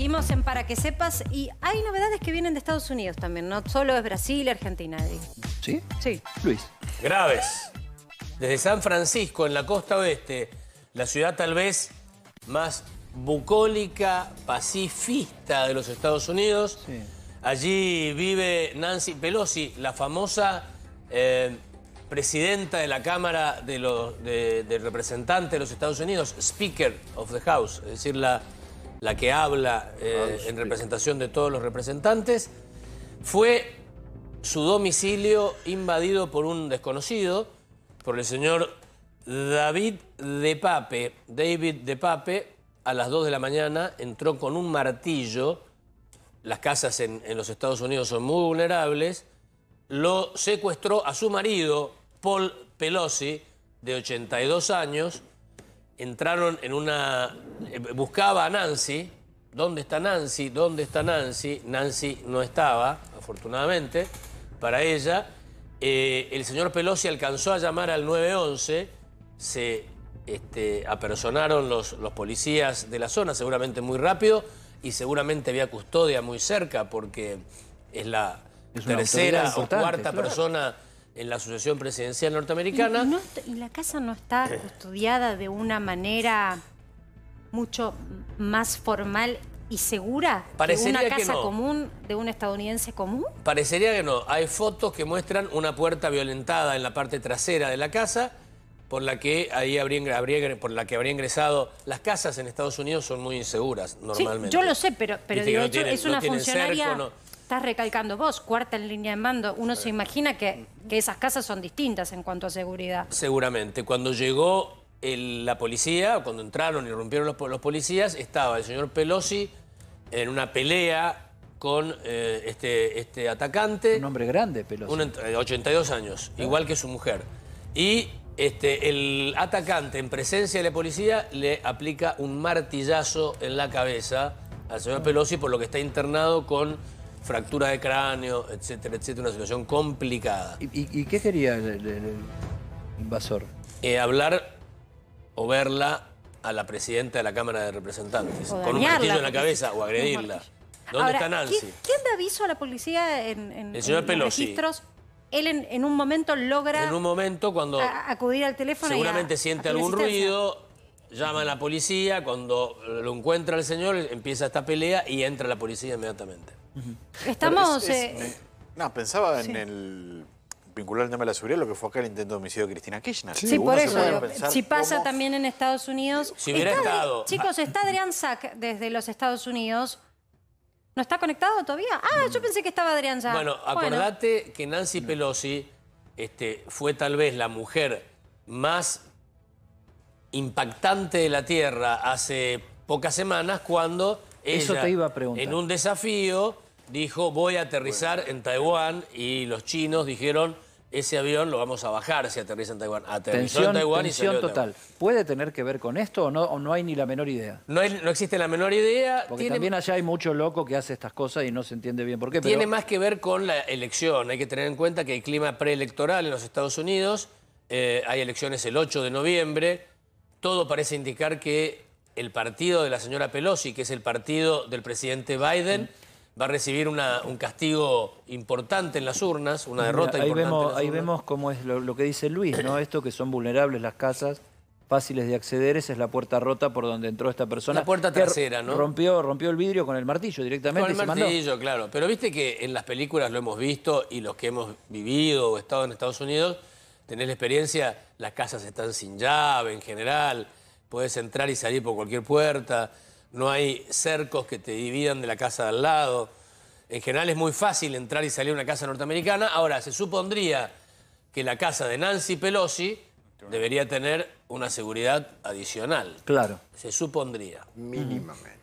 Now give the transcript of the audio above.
Seguimos en Para que sepas y hay novedades que vienen de Estados Unidos también, no solo es Brasil, Argentina. ¿Sí? Sí. Luis. Graves. Desde San Francisco, en la costa oeste, la ciudad tal vez más bucólica, pacifista de los Estados Unidos. Sí. Allí vive Nancy Pelosi, la famosa eh, presidenta de la Cámara de, los, de- de Representantes de los Estados Unidos, Speaker of the House, es decir, la, la que habla eh, en representación de todos los representantes. Fue su domicilio invadido por un desconocido, por el señor David de Pape. David de Pape, a las 2 de la mañana, entró con un martillo. Las casas en, en los Estados Unidos son muy vulnerables. Lo secuestró a su marido, Paul Pelosi, de 82 años. Entraron en una... eh, Buscaba a Nancy. ¿Dónde está Nancy? ¿Dónde está Nancy? Nancy no estaba, afortunadamente, para ella. Eh, el señor Pelosi alcanzó a llamar al 911. Se este, apersonaron los, los policías de la zona, seguramente muy rápido, y seguramente había custodia muy cerca, porque es la Es tercera o cuarta claro. persona en la Asociación Presidencial ¿Y, Norteamericana. no est- y la casa no está custodiada de una manera mucho más formal y segura Parecería que una casa no. común de un estadounidense común? Parecería que no. Hay fotos que muestran una puerta violentada en la parte trasera de la casa, por la que ahí habría, por la que habría ingresado. Las casas en Estados Unidos son muy inseguras normalmente. Sí, yo lo sé, pero, pero digo, no tienen- es no una funcionaria. cerco, no. Estás recalcando vos, cuarta en línea de mando. Uno se imagina que, que esas casas son distintas en cuanto a seguridad. Seguramente. Cuando llegó el- la policía, cuando entraron y rompieron los, los policías, estaba el señor Pelosi en una pelea con eh, este, este atacante. Un hombre grande, Pelosi. Un ent- eh, 82 años, igual que su mujer. Y este, el atacante, en presencia de la policía, le aplica un martillazo en la cabeza al señor Pelosi, por lo que está internado con fractura de cráneo, etcétera, etcétera. Una situación complicada. ¿Y, y- y qué quería el, el- el invasor? Eh, hablar o verla a la presidenta de la Cámara de Representantes, O con un martillo en la cabeza o agredirla. ¿Dónde Ahora, está Nancy? ¿quién, quién da aviso a la policía en, en- El señor en Pelosi. los registros? Él en, en un momento logra En un momento cuando... a- acudir al teléfono y a- Seguramente a siente algún ruido, llama a la policía, cuando lo encuentra el señor, empieza esta pelea y entra la policía inmediatamente. Estamos... Es- eh, es- no, pensaba en el vincular el tema de la seguridad, lo que fue acá el intento de homicidio de Cristina Kirchner. Sí, por eso. si pasa cómo- también en Estados Unidos. Si hubiera Está- estado- Chicos, está Adrián Sack desde los Estados Unidos. ¿No está conectado todavía? Ah, yo pensé que estaba Adrián ya. Bueno, acordate que Nancy Pelosi este, fue tal vez la mujer más impactante de la Tierra hace pocas semanas cuando Eso ella, te iba a preguntar. en un desafío, dijo voy a aterrizar en Taiwán y los chinos dijeron ese avión lo vamos a bajar si aterriza en Taiwán. Aterrizó Tensión, en Taiwán tensión total. Taiwán. ¿Puede tener que ver con esto o no, o no hay ni la menor idea? No, hay- no existe la menor idea. Porque Tiene- también allá hay mucho loco que hace estas cosas y no se entiende bien por qué. Tiene pero más que ver con la elección. Hay que tener en cuenta que hay clima preelectoral en los Estados Unidos. Eh, hay elecciones el 8 de noviembre. Todo parece indicar que el partido de la señora Pelosi, que es el partido del presidente Biden, va a recibir una- un castigo importante en las urnas, una derrota ahí importante. en vemos, las ahí urnas. vemos cómo es lo, lo que dice Luis, ¿no? Esto que son vulnerables las casas, fáciles de acceder, esa es la puerta rota por donde entró esta persona. La puerta trasera, ¿no? Rompió, rompió el vidrio con el martillo directamente Con y se el mandó. martillo, claro. Pero viste que en las películas lo hemos visto y los que hemos vivido o estado en Estados Unidos, tenés la experiencia, las casas están sin llave en general, puedes entrar y salir por cualquier puerta, no hay cercos que te dividan de la casa de al lado. En general es muy fácil entrar y salir de una casa norteamericana. Ahora, se supondría que la casa de Nancy Pelosi debería tener una seguridad adicional. Claro. Se supondría. Mínimamente.